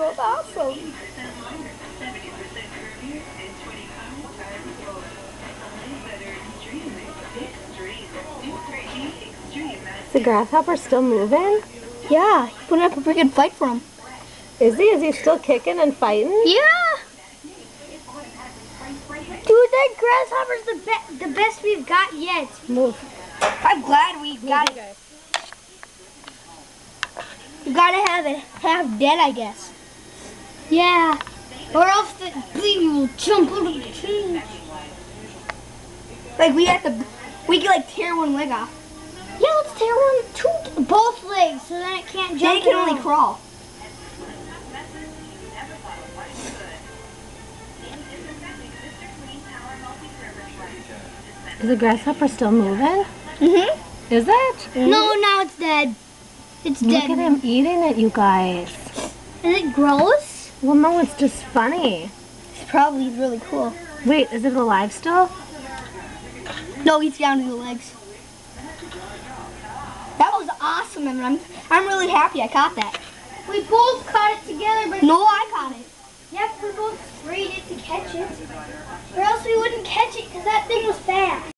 smells awesome. Is the grasshopper still moving? Yeah, he put up a pretty good fight for him. Is he? Is he still kicking and fighting? Yeah. Dude, that grasshopper's the, be the best we've got yet. Move. I'm glad we got it. You gotta have it half dead, I guess. Yeah. Or else the baby will jump out of the cage. Like we have to, we can like tear one leg off. Yeah, let's tear one, two, both legs, so then it can't Then jump. it can only all. crawl. Is the grasshopper still moving? Mm-hmm. Is it? No, now it's dead. It's Look dead. Look at him eating it, you guys. Is it gross? Well, no, it's just funny. It's probably really cool. Wait, is it alive still? No, he's down to the legs. That was awesome, and I'm, I'm really happy I caught that. We both caught it together, but... No, I caught it. Yep, we both sprayed it to catch it. Or else we wouldn't catch it, because that thing was fast.